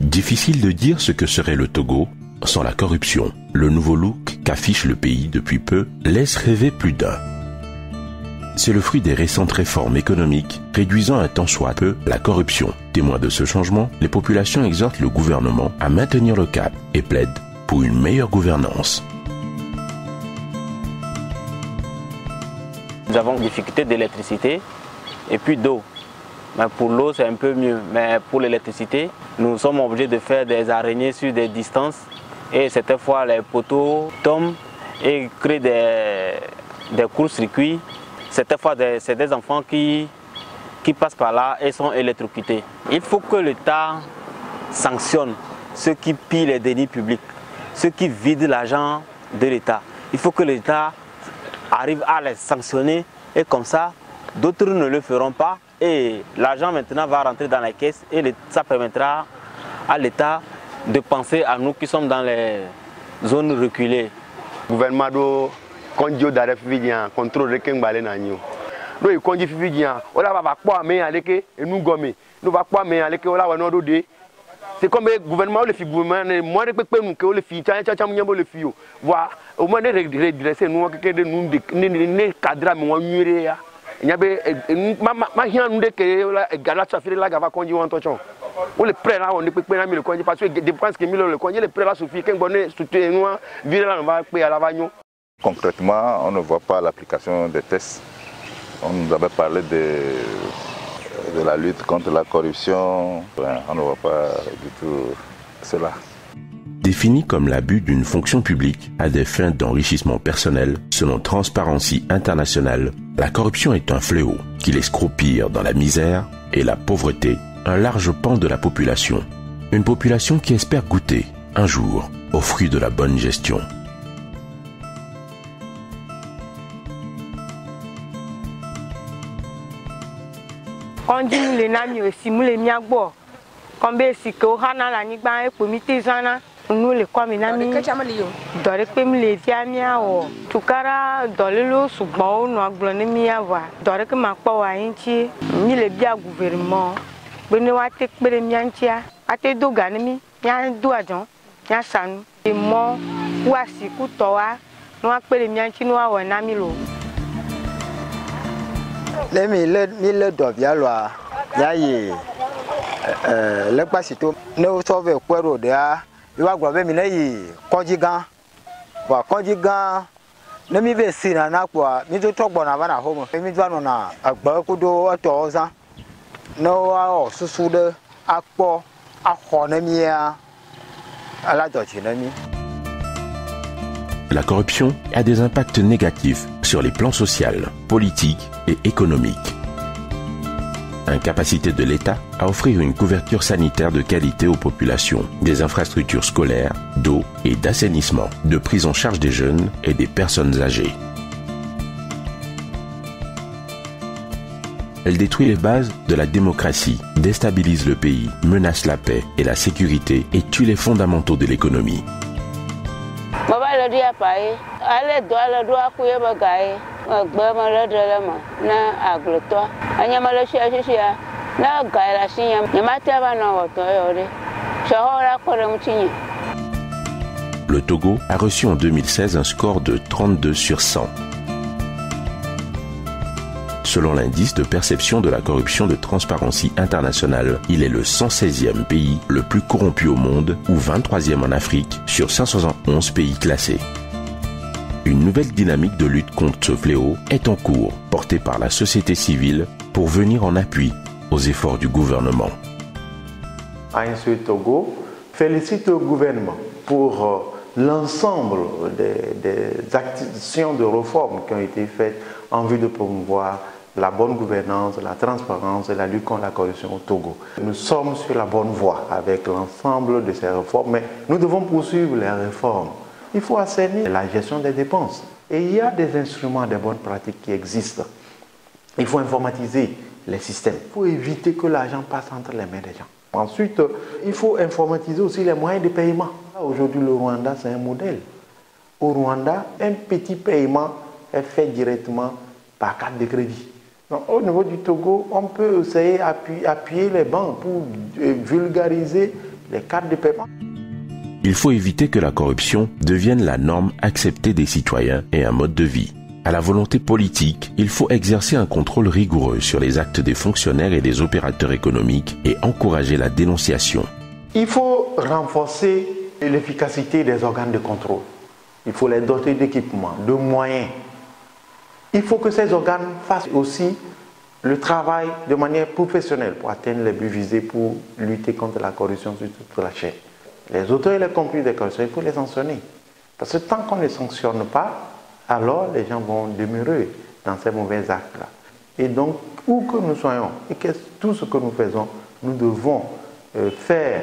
Difficile de dire ce que serait le Togo sans la corruption. Le nouveau look qu'affiche le pays depuis peu laisse rêver plus d'un. C'est le fruit des récentes réformes économiques réduisant un tant soit peu la corruption. Témoin de ce changement, les populations exhortent le gouvernement à maintenir le cap et plaident pour une meilleure gouvernance. Nous avons difficulté d'électricité et puis d'eau. Mais pour l'eau, c'est un peu mieux. Mais pour l'électricité, nous sommes obligés de faire des araignées sur des distances. Et cette fois, les poteaux tombent et créent des, des courts-circuits. Cette fois, c'est des enfants qui, qui passent par là et sont électrocutés. Il faut que l'État sanctionne ceux qui pillent les dénis publics, ceux qui vident l'argent de l'État. Il faut que l'État arrive à les sanctionner et comme ça, d'autres ne le feront pas. Et l'argent maintenant va rentrer dans la caisse et ça permettra à l'État de penser à nous qui sommes dans les zones reculées. gouvernement do kɔnjiwo da dzia contrôle ɖeke ŋgba le na nyi o ɖo yi kɔnji fifi dzia wola va va kpɔ ame ya leke enu gɔme no va kpɔ ame ya leke wola wɔ nɔ ɖo de c'est comme gouvernement le gouvernement le wo le fi o voa o me ne le le le le le nyo. Concrètement, on ne voit pas l'application des tests. On nous avait parlé de, de la lutte contre la corruption. On ne voit pas du tout cela. Défini comme l'abus d'une fonction publique à des fins d'enrichissement personnel, selon Transparency International, la corruption est un fléau qui laisse croupir dans la misère et la pauvreté un large pan de la population. Une population qui espère goûter, un jour, aux fruits de la bonne gestion. Kɔndzi mu le na mi o si mu le mia gbɔ kɔn be si ke wo xana le anyigba ekpo mi te zãna nu le kɔme na mi. Dɔ ɖe kpe mi le fia mia wɔ tukara dɔlélo sugbɔn wo nɔ agblɔ ne mia vɔa dɔ ɖe ke ma kpɔ anyi ŋuti mi le bia gouvernement be ne woate kpe ɖe mia ŋutia ate do ga ne mi. Mia do adzɔ mia sa nu. Emɔ wu asi ku tɔwa ne woakpe ɖe mia ŋuti ne woawɔ na mi lo. Le mi le mi le dɔvia lɔa ya yi ɛɛ le kpasito ne wosɔ ve kpe ɖo ɖea yi wa gblɔ be mi ne yi kɔdzi gã vɔ kɔdzi gã ne mi be si nana kpoa mi do trɔ gbɔna va na home mi do anɔna egbe kudo etɔwo zã ne woawɔ susu ɖe akpɔ axɔ ne mia ala dɔtsi ne mi. La corruption a des impacts négatifs sur les plans social, politique et économique. Incapacité de l'État à offrir une couverture sanitaire de qualité aux populations, des infrastructures scolaires, d'eau et d'assainissement, de prise en charge des jeunes et des personnes âgées. Elle détruit les bases de la démocratie, déstabilise le pays, menace la paix et la sécurité et tue les fondamentaux de l'économie. Le. Le Togo a reçu en 2016 un score de 32 sur 100. Selon l'indice de perception de la corruption de Transparency International, il est le 116e pays le plus corrompu au monde ou 23e en Afrique sur 171 pays classés. Une nouvelle dynamique de lutte contre ce fléau est en cours, portée par la société civile pour venir en appui aux efforts du gouvernement. ANC Togo félicite le gouvernement pour euh, l'ensemble des, des actions de réforme qui ont été faites en vue de promouvoir la bonne gouvernance, la transparence et la lutte contre la corruption au Togo. Nous sommes sur la bonne voie avec l'ensemble de ces réformes, mais nous devons poursuivre les réformes. Il faut assainir la gestion des dépenses. Et il y a des instruments, des bonnes pratiques qui existent. Il faut informatiser les systèmes. Il faut éviter que l'argent passe entre les mains des gens. Ensuite, il faut informatiser aussi les moyens de paiement. Aujourd'hui, le Rwanda, c'est un modèle. Au Rwanda, un petit paiement est fait directement par carte de crédit. Au niveau du Togo, on peut essayer d'appuyer les banques pour euh, vulgariser les cartes de paiement. Il faut éviter que la corruption devienne la norme acceptée des citoyens et un mode de vie. À la volonté politique, il faut exercer un contrôle rigoureux sur les actes des fonctionnaires et des opérateurs économiques et encourager la dénonciation. Il faut renforcer l'efficacité des organes de contrôle. Il faut les doter d'équipements, de moyens. Il faut que ces organes fassent aussi le travail de manière professionnelle pour atteindre les buts visés pour lutter contre la corruption sur toute la chaîne. Les auteurs et les complices de corruption, il faut les sanctionner. Parce que tant qu'on ne les sanctionne pas, alors les gens vont demeurer dans ces mauvais actes-là. Et donc, où que nous soyons, et que tout ce que nous faisons, nous devons euh, faire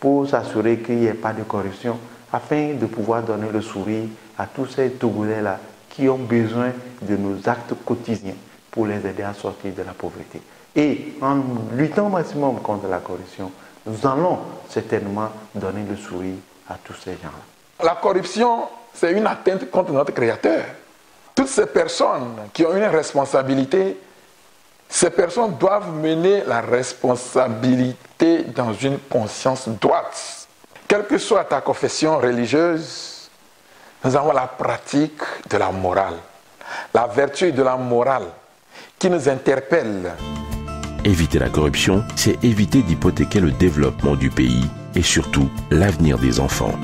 pour s'assurer qu'il n'y ait pas de corruption, afin de pouvoir donner le sourire à tous ces Togolais-là qui ont besoin de nos actes quotidiens pour les aider à sortir de la pauvreté. Et en luttant maximum contre la corruption, nous allons certainement donner le sourire à tous ces gens-là. La corruption, c'est une atteinte contre notre Créateur. Toutes ces personnes qui ont une responsabilité, ces personnes doivent mener la responsabilité dans une conscience droite. Quelle que soit ta confession religieuse, nous avons la pratique de la morale, la vertu de la morale qui nous interpelle. Éviter la corruption, c'est éviter d'hypothéquer le développement du pays et surtout l'avenir des enfants.